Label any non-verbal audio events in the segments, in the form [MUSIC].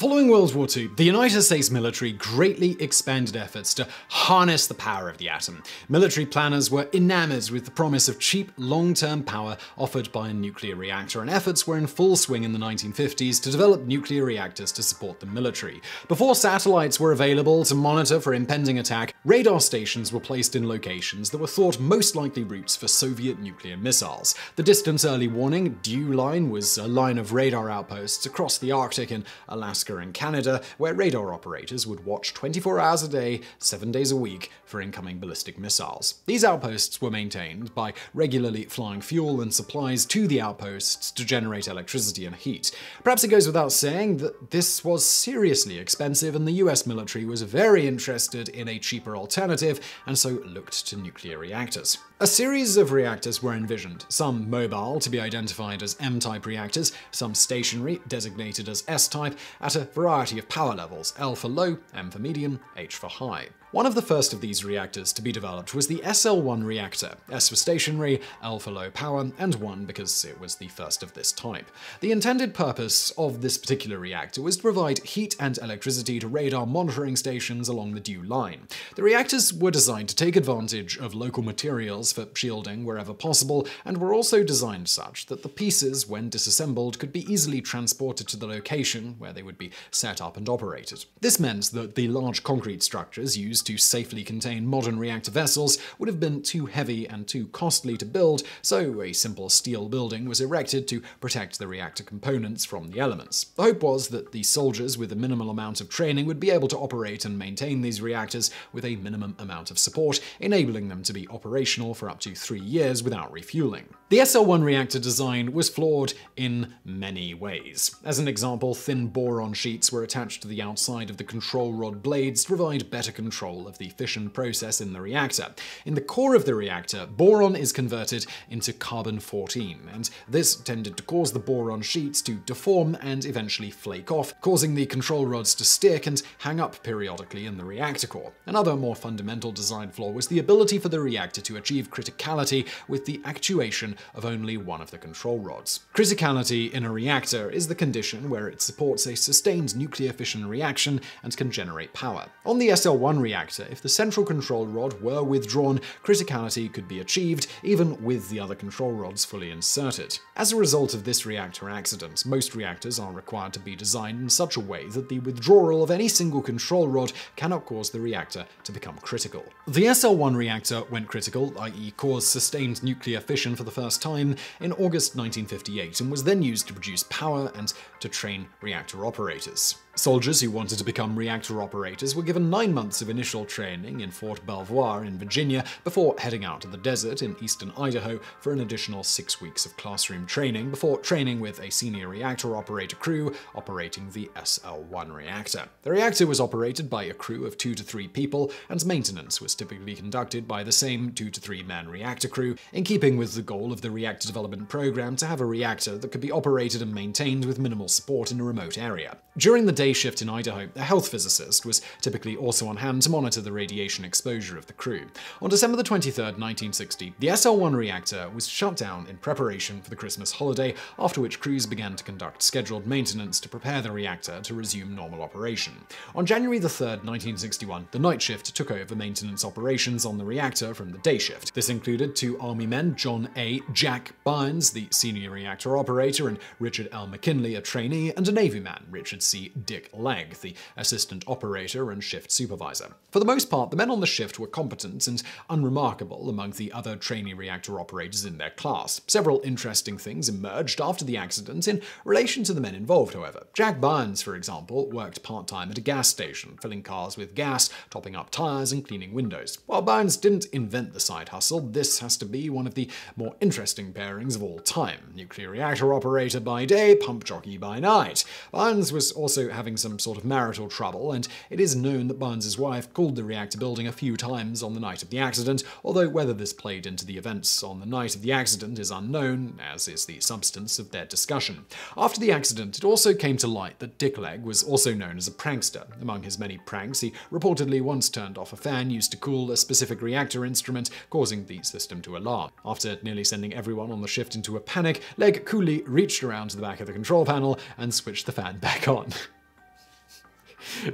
Following World War II, the United States military greatly expanded efforts to harness the power of the atom. Military planners were enamored with the promise of cheap, long term power offered by a nuclear reactor, and efforts were in full swing in the 1950s to develop nuclear reactors to support the military. Before satellites were available to monitor for impending attack, radar stations were placed in locations that were thought most likely routes for Soviet nuclear missiles. The Distance Early Warning DEW line was a line of radar outposts across the Arctic and Alaska Alaska and Canada, where radar operators would watch 24 hours a day, 7 days a week for incoming ballistic missiles. These outposts were maintained by regularly flying fuel and supplies to the outposts to generate electricity and heat. Perhaps it goes without saying that this was seriously expensive, and the US military was very interested in a cheaper alternative and so looked to nuclear reactors. A series of reactors were envisioned, some mobile to be identified as M-type reactors, some stationary designated as S-type, at a variety of power levels, L for low, M for medium, H for high. One of the first of these reactors to be developed was the SL1 reactor, S for stationary, L for low power, and 1 because it was the first of this type. The intended purpose of this particular reactor was to provide heat and electricity to radar monitoring stations along the DEW line. The reactors were designed to take advantage of local materials for shielding wherever possible, and were also designed such that the pieces, when disassembled, could be easily transported to the location where they would be set up and operated. This meant that the large concrete structures used used to safely contain modern reactor vessels would have been too heavy and too costly to build, so a simple steel building was erected to protect the reactor components from the elements. The hope was that the soldiers with a minimal amount of training would be able to operate and maintain these reactors with a minimum amount of support, enabling them to be operational for up to three years without refueling. The SL1 reactor design was flawed in many ways. As an example, thin boron sheets were attached to the outside of the control rod blades to provide better control of the fission process in the reactor. In the core of the reactor, boron is converted into carbon-14, and this tended to cause the boron sheets to deform and eventually flake off, causing the control rods to stick and hang up periodically in the reactor core. Another more fundamental design flaw was the ability for the reactor to achieve criticality with the actuation of only one of the control rods. Criticality in a reactor is the condition where it supports a sustained nuclear fission reaction and can generate power. On the SL1 reactor, if the central control rod were withdrawn, criticality could be achieved even with the other control rods fully inserted. As a result of this reactor accident, most reactors are required to be designed in such a way that the withdrawal of any single control rod cannot cause the reactor to become critical. The SL1 reactor went critical, i.e. caused sustained nuclear fission for the first time, in August 1958 and was then used to produce power and to train reactor operators. Soldiers who wanted to become reactor operators were given nine months of initial training in Fort Belvoir in Virginia before heading out to the desert in eastern Idaho for an additional six weeks of classroom training before training with a senior reactor operator crew operating the SL1 reactor. The reactor was operated by a crew of two to three people, and maintenance was typically conducted by the same two to three man reactor crew, in keeping with the goal of the reactor development program to have a reactor that could be operated and maintained with minimal support in a remote area. During the day day shift in Idaho, a health physicist was typically also on hand to monitor the radiation exposure of the crew. On December 23, 1960, the SL1 reactor was shut down in preparation for the Christmas holiday, after which crews began to conduct scheduled maintenance to prepare the reactor to resume normal operation. On January 3, 1961, the night shift took over maintenance operations on the reactor from the day shift. This included two Army men, John A. Jack Byrnes, the senior reactor operator, and Richard L. McKinley, a trainee, and a Navy man, Richard C. Dick Dick Legg, the assistant operator and shift supervisor. For the most part, the men on the shift were competent and unremarkable among the other trainee reactor operators in their class. Several interesting things emerged after the accident in relation to the men involved, however. Jack Byrnes, for example, worked part-time at a gas station, filling cars with gas, topping up tires, and cleaning windows. While Byrnes didn't invent the side hustle, this has to be one of the more interesting pairings of all time. Nuclear reactor operator by day, pump jockey by night. Byrnes was also having some sort of marital trouble, and it is known that Byrnes's wife called the reactor building a few times on the night of the accident, although whether this played into the events on the night of the accident is unknown, as is the substance of their discussion. After the accident, it also came to light that Dick Legg was also known as a prankster. Among his many pranks, he reportedly once turned off a fan used to cool a specific reactor instrument, causing the system to alarm. After nearly sending everyone on the shift into a panic, Legg coolly reached around to the back of the control panel and switched the fan back on. [LAUGHS]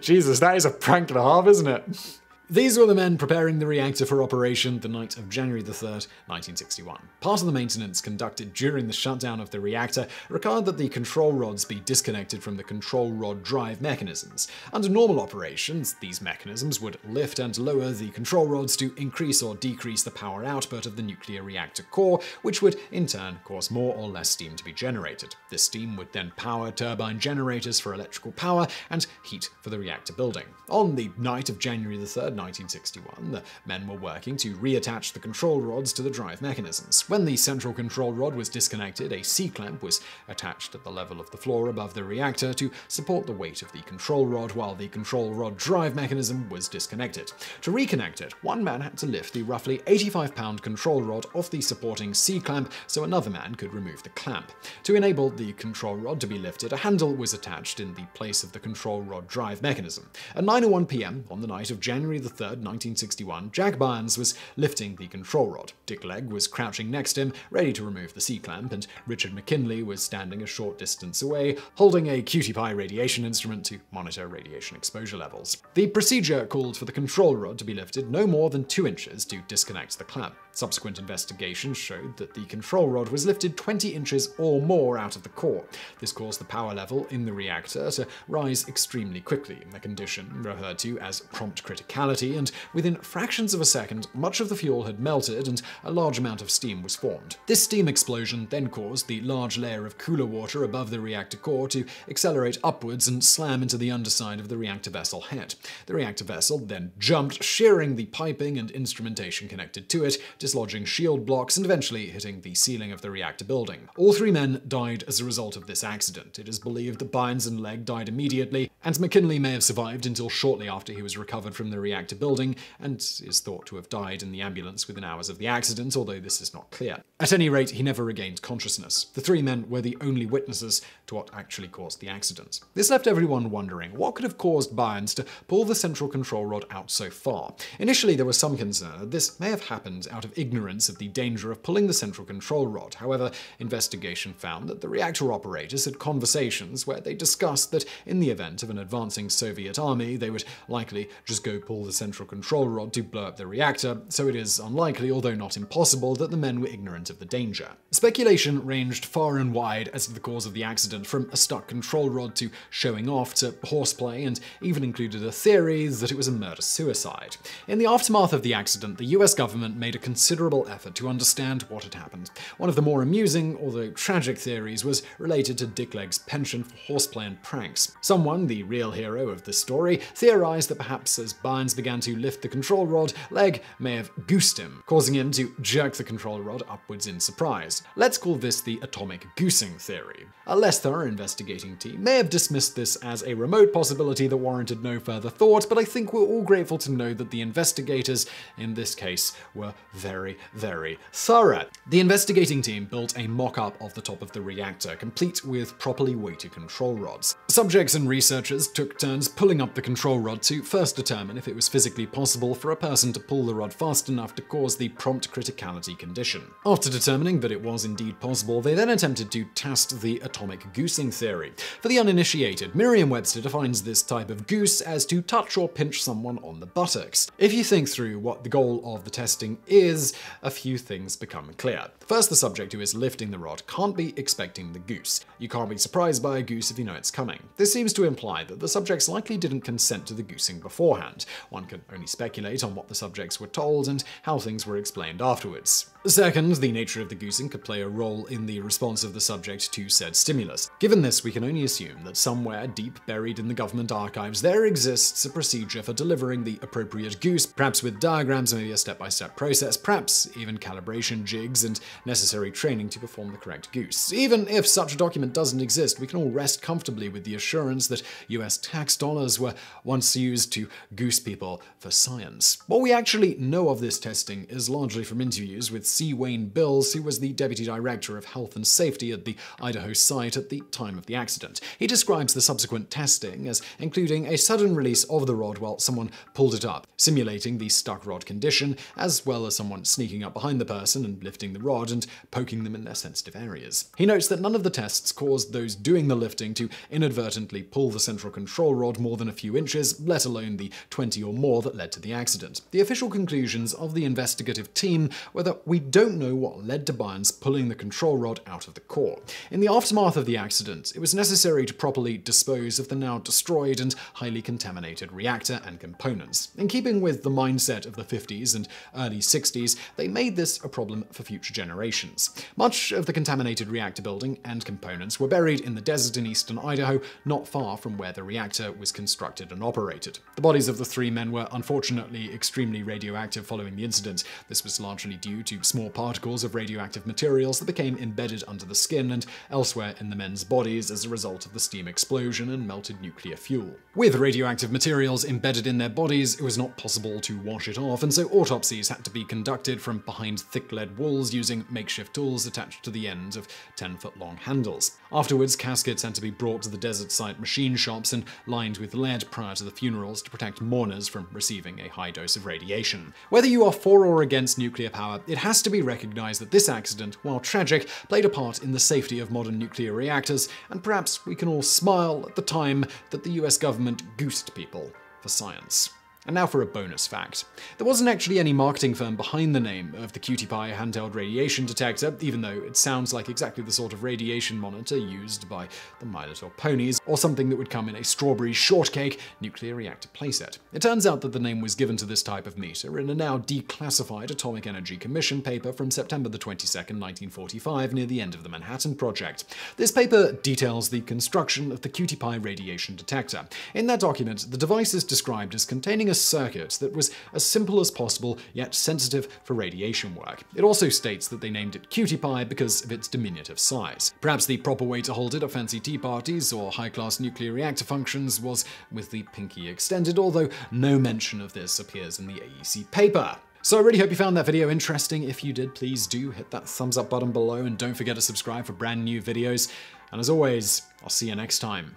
Jesus, that is a prank and a half, isn't it? These were the men preparing the reactor for operation the night of January 3, 1961. Part of the maintenance conducted during the shutdown of the reactor required that the control rods be disconnected from the control rod drive mechanisms. Under normal operations, these mechanisms would lift and lower the control rods to increase or decrease the power output of the nuclear reactor core, which would in turn cause more or less steam to be generated. This steam would then power turbine generators for electrical power and heat for the reactor building. On the night of January 3, 1961, the men were working to reattach the control rods to the drive mechanisms. When the central control rod was disconnected, a C-clamp was attached at the level of the floor above the reactor to support the weight of the control rod while the control rod drive mechanism was disconnected. To reconnect it, one man had to lift the roughly 85-pound control rod off the supporting C-clamp so another man could remove the clamp. To enable the control rod to be lifted, a handle was attached in the place of the control rod drive mechanism. At 9.01 pm on the night of January 3, 1961, Jack Byrnes was lifting the control rod. Dick Legg was crouching next to him, ready to remove the C-clamp, and Richard McKinley was standing a short distance away, holding a cutie pie radiation instrument to monitor radiation exposure levels. The procedure called for the control rod to be lifted no more than two inches to disconnect the clamp. Subsequent investigations showed that the control rod was lifted 20 inches or more out of the core. This caused the power level in the reactor to rise extremely quickly, a condition referred to as prompt criticality, and within fractions of a second, much of the fuel had melted and a large amount of steam was formed. This steam explosion then caused the large layer of cooler water above the reactor core to accelerate upwards and slam into the underside of the reactor vessel head. The reactor vessel then jumped, shearing the piping and instrumentation connected to it, dislodging shield blocks and eventually hitting the ceiling of the reactor building. All three men died as a result of this accident. It is believed that Byrnes and Legg died immediately, and McKinley may have survived until shortly after he was recovered from the reactor building and is thought to have died in the ambulance within hours of the accident, although this is not clear. At any rate, he never regained consciousness. The three men were the only witnesses to what actually caused the accident. This left everyone wondering what could have caused Byrnes to pull the central control rod out so far. Initially, there was some concern that this may have happened out of ignorance of the danger of pulling the central control rod. However, investigation found that the reactor operators had conversations where they discussed that in the event of an advancing Soviet army, they would likely just go pull the central control rod to blow up the reactor, so it is unlikely, although not impossible, that the men were ignorant of the danger. Speculation ranged far and wide as to the cause of the accident, from a stuck control rod to showing off to horseplay, and even included a theory that it was a murder-suicide. In the aftermath of the accident, the US government made a considerable effort to understand what had happened. One of the more amusing, although tragic theories was related to Dick Legg's penchant for horseplay and pranks. Someone, the real hero of the story, theorized that perhaps as Byrnes began to lift the control rod, Legg may have goosed him, causing him to jerk the control rod upwards in surprise. Let's call this the atomic goosing theory. A less thorough investigating team may have dismissed this as a remote possibility that warranted no further thought, but I think we're all grateful to know that the investigators in this case were very, very thorough. The investigating team built a mock-up of the top of the reactor, complete with properly weighted control rods. Subjects and researchers took turns pulling up the control rod to first determine if it was physically possible for a person to pull the rod fast enough to cause the prompt criticality condition. After determining that it was indeed possible, they then attempted to test the atomic goosing theory. For the uninitiated, Merriam-Webster defines this type of goose as to touch or pinch someone on the buttocks. If you think through what the goal of the testing is, a few things become clear. First, the subject who is lifting the rod can't be expecting the goose. You can't be surprised by a goose if you know it's coming. This seems to imply that the subjects likely didn't consent to the goosing beforehand. One can only speculate on what the subjects were told and how things were explained afterwards. Second, the nature of the goosing could play a role in the response of the subject to said stimulus. Given this, we can only assume that somewhere deep buried in the government archives there exists a procedure for delivering the appropriate goose, perhaps with diagrams, maybe a step-by-step -step process, perhaps even calibration jigs and necessary training to perform the correct goose. Even if such a document doesn't exist, we can all rest comfortably with the assurance that US tax dollars were once used to goose people for science. What we actually know of this testing is largely from interviews with C. Wayne Bills, who was the deputy director of health and safety at the Idaho site at the time of the accident. He describes the subsequent testing as including a sudden release of the rod while someone pulled it up, simulating the stuck rod condition, as well as someone sneaking up behind the person and lifting the rod and poking them in their sensitive areas. He notes that none of the tests caused those doing the lifting to inadvertently pull the central control rod more than a few inches, let alone the 20 or more that led to the accident. The official conclusions of the investigative team were that we don't know what led to Byrnes pulling the control rod out of the core. In the aftermath of the accident, it was necessary to properly dispose of the now destroyed and highly contaminated reactor and components. In keeping with the mindset of the 50s and early 60s, they made this a problem for future generations. Much of the contaminated reactor building and components were buried in the desert in eastern Idaho, not far from where the reactor was constructed and operated. The bodies of the three men were unfortunately extremely radioactive following the incident. This was largely due to small particles of radioactive materials that became embedded under the skin and elsewhere in the men's bodies as a result of the steam explosion and melted nuclear fuel. With radioactive materials embedded in their bodies, it was not possible to wash it off, and so autopsies had to be conducted from behind thick lead walls using makeshift tools attached to the ends of 10 foot long handles. Afterwards, caskets had to be brought to the desert site machine shops and lined with lead prior to the funerals to protect mourners from receiving a high dose of radiation. Whether you are for or against nuclear power, it has to be recognized that this accident, while tragic, played a part in the safety of modern nuclear reactors, and perhaps we can all smile at the time that the US government goosed people for science. And now for a bonus fact. There wasn't actually any marketing firm behind the name of the Cutie Pie handheld radiation detector, even though it sounds like exactly the sort of radiation monitor used by the My Little Ponies, or something that would come in a strawberry shortcake nuclear reactor playset. It turns out that the name was given to this type of meter in a now declassified Atomic Energy Commission paper from September the 22nd, 1945, near the end of the Manhattan Project. This paper details the construction of the Cutie Pie radiation detector. In that document, the device is described as containing a circuit that was as simple as possible, yet sensitive for radiation work. It also states that they named it Cutie Pie because of its diminutive size. Perhaps the proper way to hold it at fancy tea parties or high-class nuclear reactor functions was with the pinky extended, although no mention of this appears in the AEC paper. So I really hope you found that video interesting. If you did, please do hit that thumbs up button below and don't forget to subscribe for brand new videos. And as always, I'll see you next time.